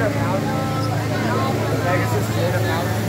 in a mountain? Pegasus is in a mountain.